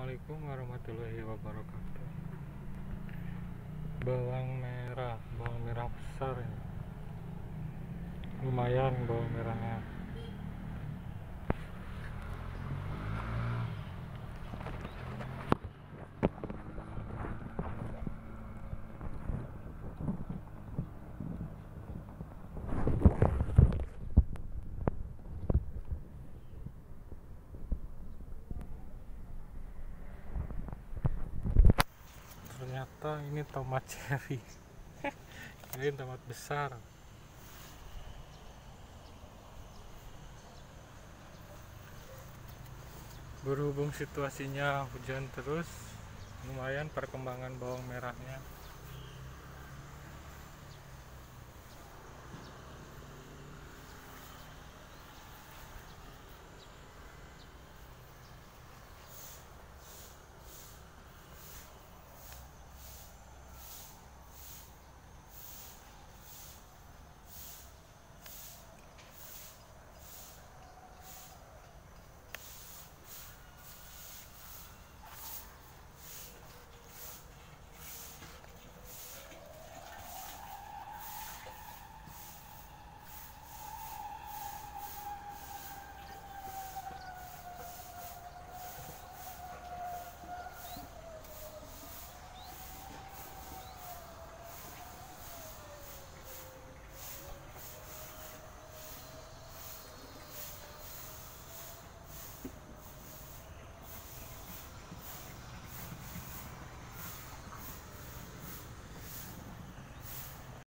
Assalamualaikum warahmatullahi wabarakatuh. Bawang merah bawang merah besar ini. Lumayan bawang merahnya ternyata ini tomat cherry. Ini tomat besar. Berhubung situasinya hujan terus lumayan perkembangan bawang merahnya